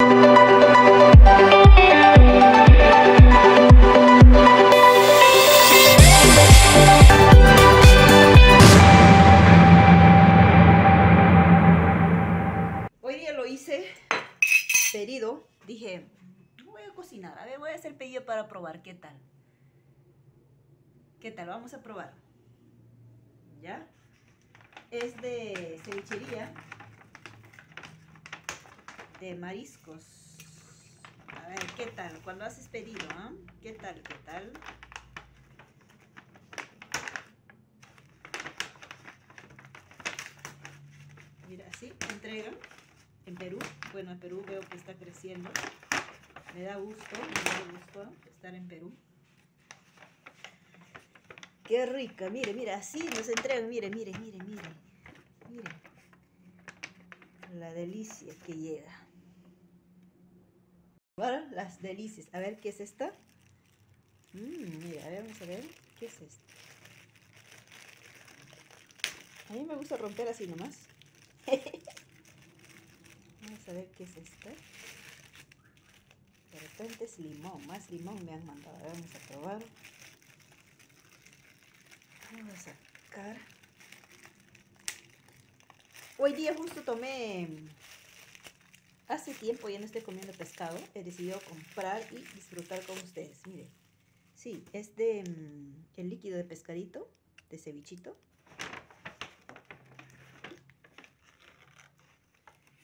Hoy día lo hice pedido. Dije, voy a cocinar. A ver, voy a hacer pedido para probar. ¿Qué tal? ¿Qué tal? Vamos a probar. ¿Ya? Es de cevichería. De mariscos. A ver, ¿qué tal? Cuando haces pedido, ¿ah? ¿Qué tal? ¿Qué tal? Mira, así entregan en Perú. Bueno, en Perú veo que está creciendo. Me da gusto, me da gusto estar en Perú. Qué rica, mire, mire, así nos entregan, mire, mire, mire, mire, mire. La delicia que llega. Las delicias. A ver, ¿qué es esta? Mmm, mira, a ver, vamos a ver. ¿Qué es esto? A mí me gusta romper así nomás. Vamos a ver qué es esto. De repente es limón, más limón me han mandado. A ver, vamos a probar. Vamos a sacar. Hoy día justo tomé, hace tiempo ya no estoy comiendo pescado, he decidido comprar y disfrutar con ustedes. Miren, sí, es de mm, el líquido de pescadito, de cevichito.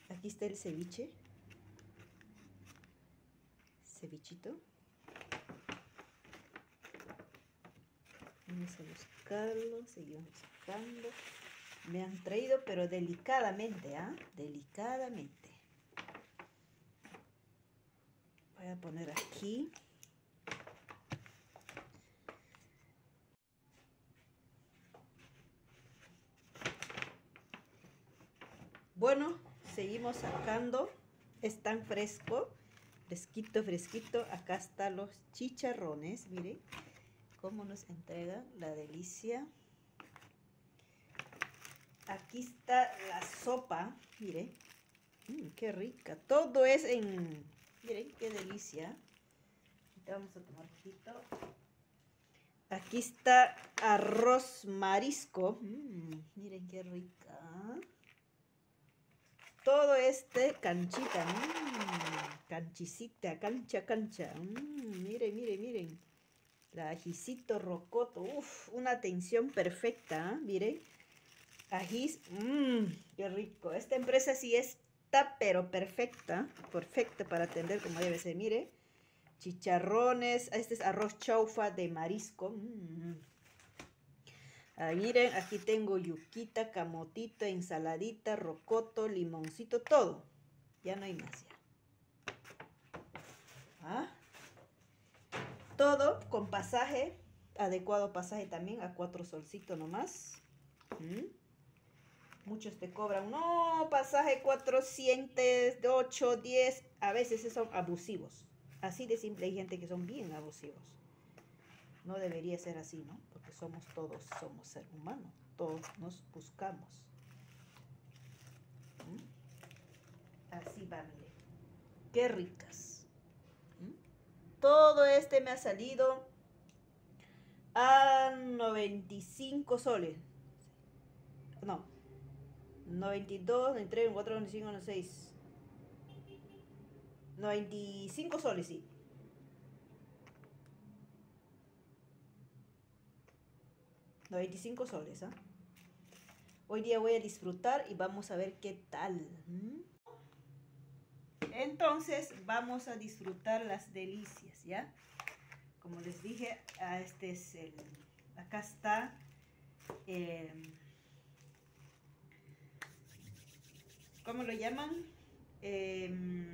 Aquí está el ceviche. Cevichito. Vamos a buscarlo, seguimos buscando. Me han traído, pero delicadamente, ¿ah? Delicadamente. Voy a poner aquí. Bueno, seguimos sacando. Es tan fresco. Fresquito, fresquito. Acá están los chicharrones. Miren cómo nos entrega la delicia. Aquí está la sopa. Miren. Mm, qué rica. Todo es en... Miren, qué delicia. Vamos a tomar poquito. Aquí está arroz marisco. Mm, miren qué rica todo este canchita, mmm, canchicita, cancha, cancha, mmm, miren, miren, miren, la ajicito rocoto, uff, una atención perfecta, ¿eh? miren, ajís, mmm, qué rico, esta empresa sí pero perfecta, perfecta para atender como debe ser, mire, chicharrones, este es arroz chaufa de marisco, mmm, Ah, miren, aquí tengo yuquita, camotita, ensaladita, rocoto, limoncito, todo. Ya no hay más. ¿Ah? Todo con pasaje, adecuado pasaje también a cuatro solcitos nomás. ¿Mm? Muchos te cobran, no, pasaje 400, 8, 10, a veces son abusivos. Así de simple hay gente que son bien abusivos. No debería ser así, ¿no? Porque somos todos, somos ser humano, todos nos buscamos. ¿Mm? Así va. Qué ricas. ¿Mm? Todo este me ha salido a 95 soles. No. 92, 93, 94, 95, 96. 95 soles, sí. 95 soles. ¿ah? Hoy día voy a disfrutar y vamos a ver qué tal. Entonces vamos a disfrutar las delicias, ¿ya? Como les dije, este es el... Acá está... Em, ¿Cómo lo llaman? Em,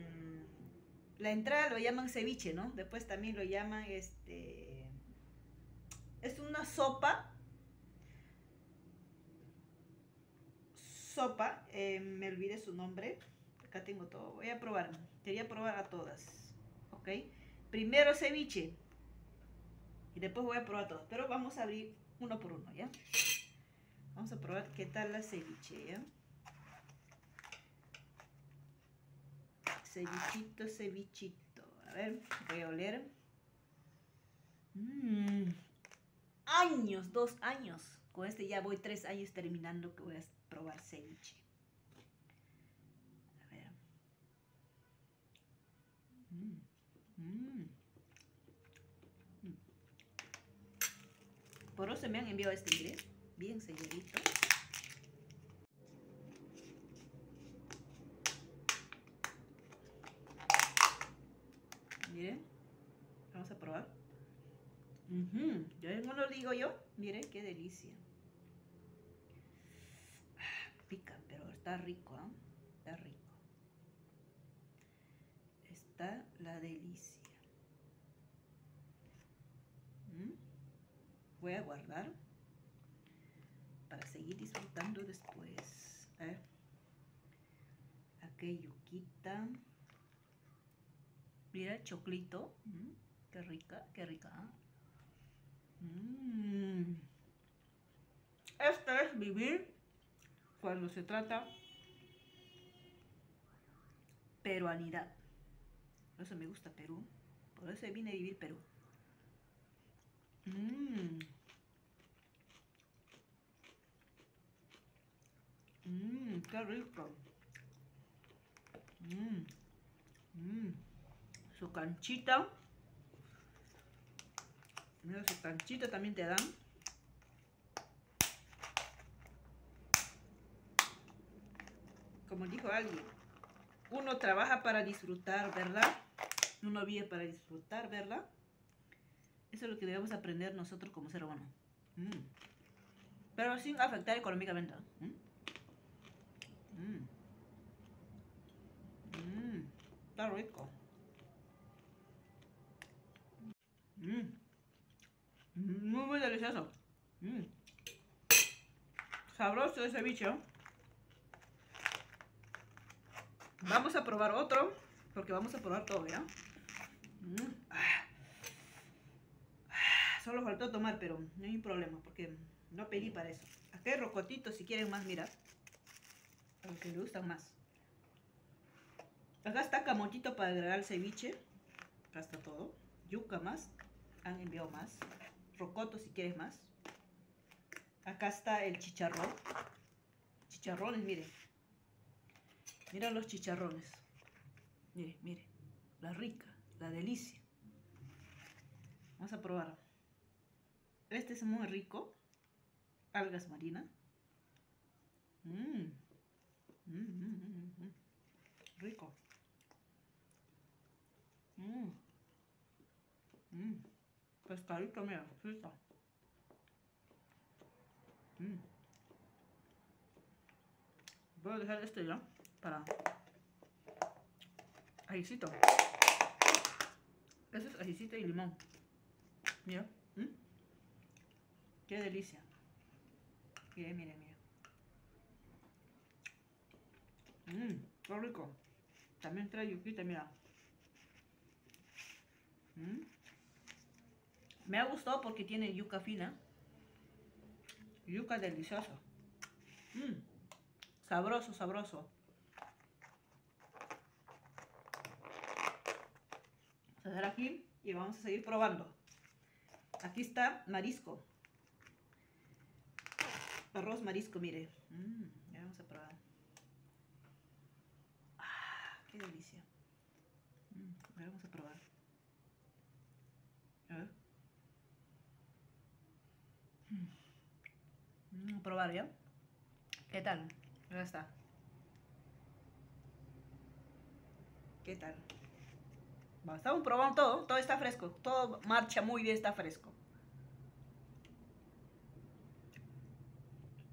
la entrada lo llaman ceviche, ¿no? Después también lo llaman este... Es una sopa sopa, eh, me olvidé su nombre. Acá tengo todo. Voy a probar. Quería probar a todas. ¿Ok? Primero ceviche. Y después voy a probar todas. Pero vamos a abrir uno por uno, ¿ya? Vamos a probar qué tal la ceviche, ¿ya? Cevichito, cevichito. A ver, voy a oler. Mmm. Años, dos años. Con este ya voy tres años terminando que voy a probar ceviche. A ver. Mmm. Por eso me han enviado este, mire, bien selladito. Miren, vamos a probar. Ya no lo digo yo. Miren qué delicia. Ah, pica, pero está rico, ¿eh? Está rico. Está la delicia. ¿Mm? Voy a guardar para seguir disfrutando después. ¿eh? Aquí yuquita. Mira el choclito. Mm, qué rica, qué rica. Mm. Este es vivir cuando se trata peruanidad. Por eso me gusta Perú. Por eso vine a vivir Perú. Mmm. Mmm, qué rico. Mmm. Mmm su canchita. Mira, su canchita también te dan. Como dijo alguien, uno trabaja para disfrutar, ¿verdad? Uno vive para disfrutar, ¿verdad? Eso es lo que debemos aprender nosotros como ser humano. Mm. Pero sin afectar económicamente. Mm. Mm. Está rico. Mmm. Muy, muy delicioso. Mmm. Sabroso ese bicho. Vamos a probar otro. Porque vamos a probar todo, ¿ya? Mm. Solo faltó tomar, pero no hay problema. Porque no pedí para eso. Acá hay rocotitos si quieren más, mira. A los que le gustan más. Acá está camotito para agregar el ceviche. Acá está todo. Yuca más han enviado más. Rocoto si quieres más. Acá está el chicharrón. Chicharrones, mire. Mira los chicharrones. Mire, mire. La rica, la delicia. Vamos a probar. Este es muy rico. Algas marinas. Mmm. Mmm, rico. Mmm. Mmm. Pescadito, mira, frito. Mm. Voy a dejar este ya para ajicito. Eso es ajicito y limón. Mira. Qué delicia. Mire, mire, mire. Mmm, qué rico. También trae yuquita, mira. Mmm. Me ha gustado porque tiene yuca fina. Yuca delicioso. Mm. Sabroso, sabroso. Vamos a hacer aquí y vamos a seguir probando. Aquí está marisco. Arroz marisco, mire. Mm, ya vamos a probar. Ah, qué delicia. Mm, vamos a probar. A ver. Vamos a probar ya. ¿Qué tal? Ya está. ¿Qué tal? estamos probando todo. Todo está fresco. Todo marcha muy bien, está fresco.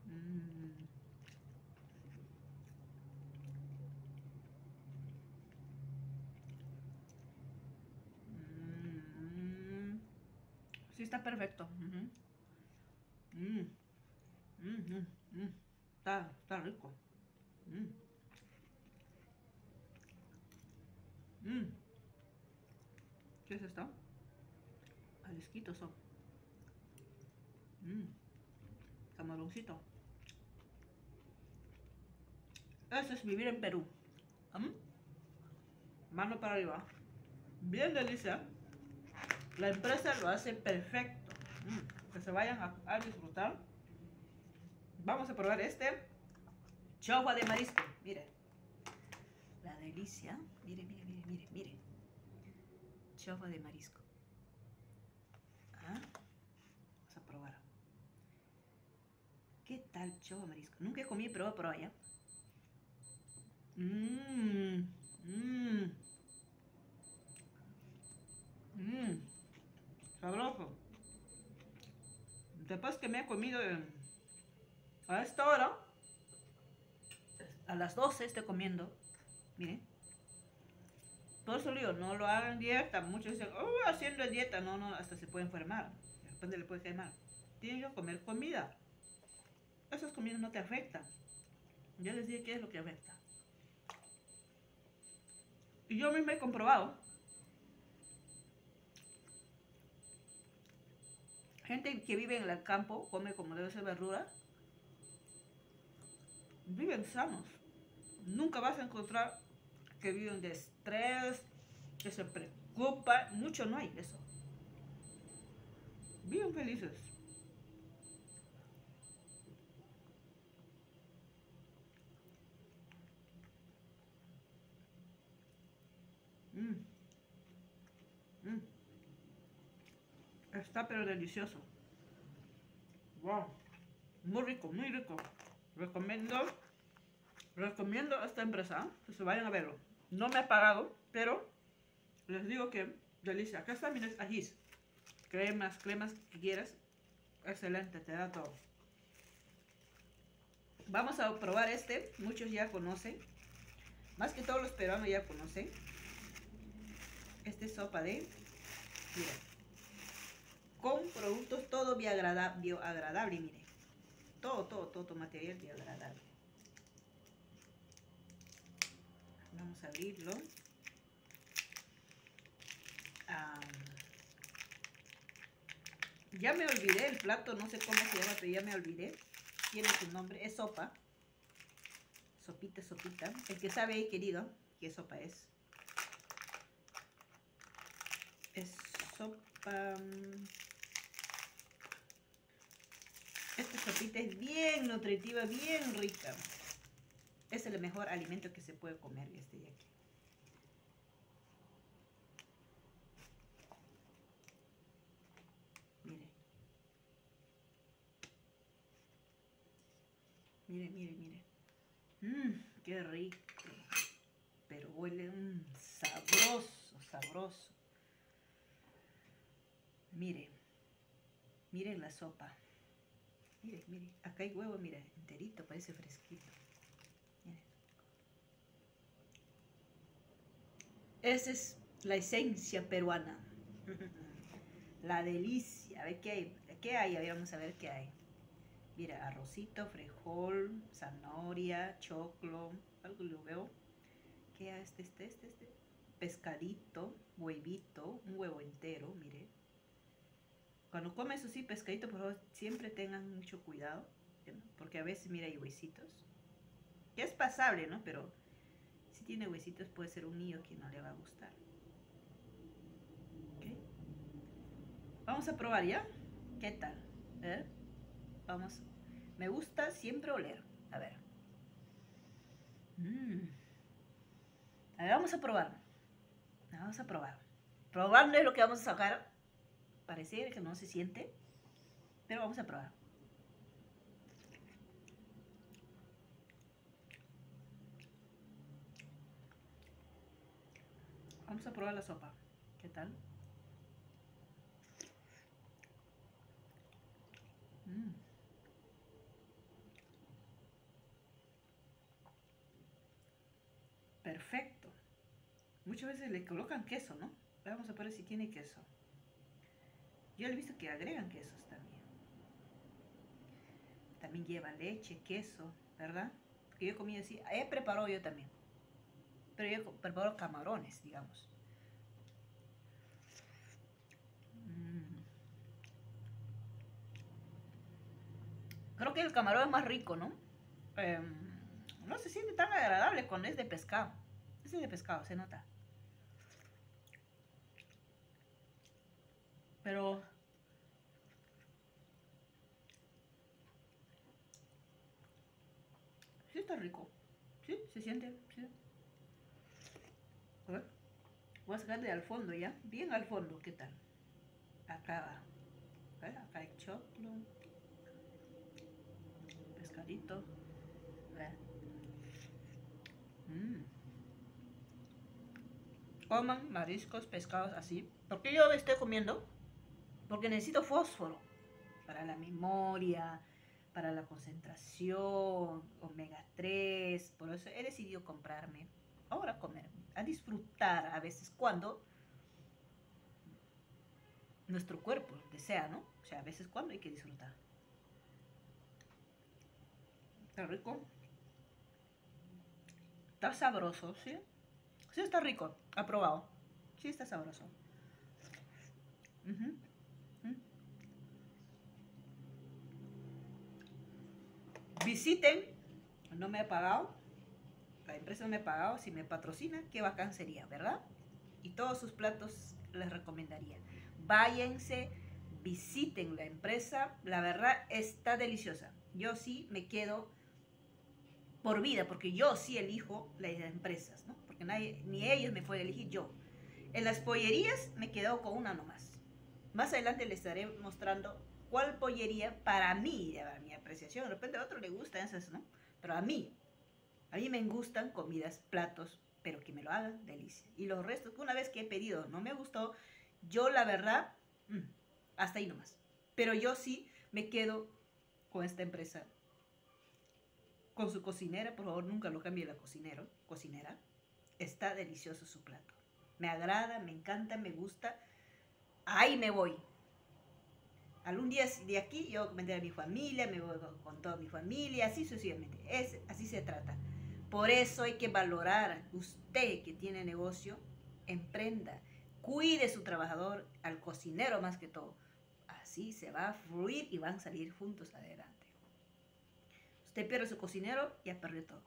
Mm. Mm. Sí, está perfecto. Mm, mm, está, está rico. Mm. ¿Qué es esto? Alisquitos son. Camaroncito. Eso es vivir en Perú. Mano para arriba. Bien delicia. La empresa lo hace perfecto. Mm, que se vayan a, disfrutar. Vamos a probar este chaufa de marisco. Mire. La delicia. Mire, mire, mire, mire, mire. Chaufa de marisco. Ah, vamos a probar. ¿Qué tal chaufa de marisco? Nunca comido, pero voy a probar ya. Mmm. Mmm. Mmm. Sabroso. Después que me he comido a esta hora, a las 12 estoy comiendo. Miren. Por eso digo, no lo hagan dieta. Muchos dicen, oh, haciendo dieta. No, no, hasta se puede enfermar. De repente le puede caer mal. Tienen que comer comida. Esas comidas no te afectan. Ya les dije qué es lo que afecta. Y yo mismo he comprobado. Gente que vive en el campo, come como debe ser verdura, viven sanos. Nunca vas a encontrar que viven de estrés, que se preocupan. Mucho no hay eso. Viven felices. Mm. Mm. Está pero delicioso. Wow. Muy rico, muy rico. Recomiendo, recomiendo esta empresa, que se vayan a verlo. No me ha pagado, pero les digo que delicia. Acá está, miren, ajís. Cremas, cremas que quieras. Excelente, te da todo. Vamos a probar este. Muchos ya conocen. Más que todos los peruanos ya conocen. Este sopa de... Con productos todo bioagradable, bioagradable mire. Todo, todo, todo, material bioagradable. Vamos a abrirlo. ya me olvidé el plato, no sé cómo se llama, pero ya me olvidé. Tiene su nombre, es sopa. Sopita, sopita. El que sabe querido, qué sopa es. Es sopa... Esta sopita es bien nutritiva, bien rica. Es el mejor alimento que se puede comer este de aquí. Mire. Mire, mire, mire. Mmm, qué rico. Pero huele un sabroso, sabroso. Mire. Miren la sopa. Mire, mire. Acá hay huevo, mire, enterito, parece fresquito. Esa es la esencia peruana. la delicia. A ver qué hay. ¿Qué hay? A ver, vamos a ver qué hay. Mira, arrocito, frijol, zanahoria, choclo. Algo lo veo. ¿Qué hay? Este, este, este, este. Pescadito, huevito, un huevo entero, mire. Cuando comes así pescadito, por favor, siempre tengan mucho cuidado. Porque a veces, mira, hay huesitos. Que es pasable, ¿no? Pero si tiene huesitos puede ser un niño que no le va a gustar. Vamos a probar ya. ¿Qué tal? ¿Eh? Vamos. Me gusta siempre oler. A ver. Mm. A ver, vamos a probar. Vamos a probar. Probando es lo que vamos a sacar. Parece que no se siente. Pero vamos a probar. Vamos a probar la sopa. ¿Qué tal? Mm. Perfecto. Muchas veces le colocan queso, ¿no? Vamos a ver si tiene queso. Yo he visto que agregan quesos también. También lleva leche, queso, ¿verdad? Porque yo comí así. He preparado yo también pero yo preparo camarones, digamos. Mm. Creo que el camarón es más rico, ¿no? Em, no se siente tan agradable cuando es de pescado. Es de pescado, se nota. Pero... Sí está rico. Sí, se siente. A ver. Voy a sacar de al fondo ya. Bien al fondo. ¿Qué tal? Acá va. Acá hay choclo. Pescadito. Mmm. Coman mariscos, pescados así. ¿Por qué yo estoy comiendo? Porque necesito fósforo para la memoria, para la concentración, omega 3. Por eso he decidido comprarme. Ahora comer, a disfrutar a veces cuando nuestro cuerpo desea, ¿no? O sea, a veces cuando hay que disfrutar. Está rico. Está sabroso, ¿sí? Sí está rico. Aprobado. Sí está sabroso. Visiten. No me ha pagado. La empresa no me ha pagado. Si me patrocina, qué bacán sería, ¿verdad? Y todos sus platos les recomendaría. Váyanse, visiten la empresa. La verdad está deliciosa. Yo sí me quedo por vida, porque yo sí elijo las empresas, ¿no? Porque nadie, ni ellos me pueden elegir, yo. En las pollerías me quedo con una nomás. Más adelante les estaré mostrando cuál pollería para mí, para mi apreciación. De repente a otro le gustan esas, ¿no? Pero a mí, a mí me gustan comidas, platos, pero que me lo hagan delicia. Y los restos, una vez que he pedido no me gustó, yo la verdad, mm, hasta ahí nomás. Pero yo sí me quedo con esta empresa con su cocinera, por favor nunca lo cambie la cocinero, cocinera. Está delicioso su plato. Me agrada, me encanta, me gusta. Ahí me voy. Algún día de aquí yo comenté a mi familia, me voy con, toda mi familia, así sucesivamente. Es, así se trata. Por eso hay que valorar, usted que tiene negocio, emprenda, cuide su trabajador, al cocinero más que todo. Así se va a fluir y van a salir juntos adelante. Usted pierde su cocinero, y ya perdió todo.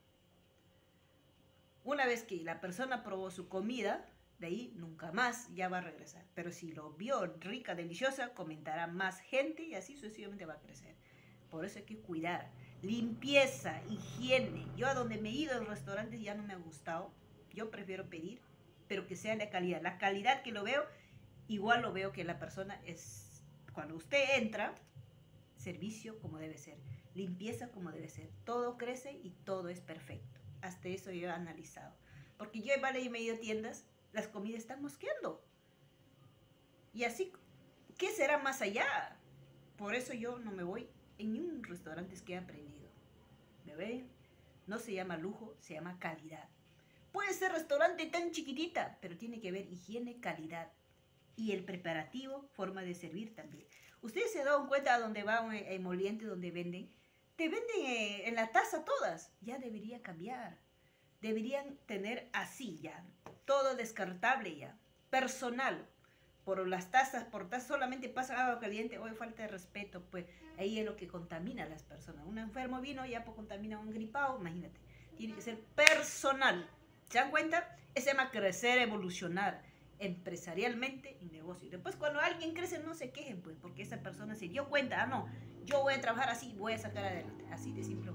Una vez que la persona probó su comida, de ahí nunca más ya va a regresar. Pero si lo vio rica, deliciosa, comentará más gente y así sucesivamente va a crecer. Por eso hay que cuidar. Limpieza, higiene. Yo a donde me he ido en restaurantes ya no me ha gustado. Yo prefiero pedir, pero que sea la calidad. La calidad que lo veo, igual lo veo que la persona es, cuando usted entra, servicio como debe ser limpieza como debe ser. Todo crece y todo es perfecto. Hasta eso yo he analizado. Porque yo vale he ido a tiendas, las comidas están mosqueando. Y así, ¿qué será más allá? Por eso yo no me voy en ningún restaurante que he aprendido. ¿Me ven? No se llama lujo, se llama calidad. Puede ser restaurante tan chiquitita, pero tiene que ver higiene, calidad. Y el preparativo, forma de servir también. Ustedes se dan cuenta donde va un emoliente donde venden te venden eh, en la taza todas. Ya debería cambiar. Deberían tener así ya. Todo descartable ya. Personal. Por las tazas, por tazas solamente pasa agua caliente. Hoy falta de respeto. Pues ahí es lo que contamina a las personas. Un enfermo vino ya pues, contamina a un gripado. Imagínate. Tiene que ser personal. ¿Se dan cuenta? Ese se llama crecer, evolucionar empresarialmente y negocio. Después cuando alguien crece no se quejen pues porque esa persona se dio cuenta, ah no, yo voy a trabajar así, voy a sacar adelante. Así de simple.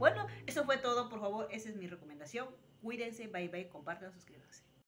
Bueno, eso fue todo, por favor, esa es mi recomendación. Cuídense, bye bye, compartan, suscríbanse.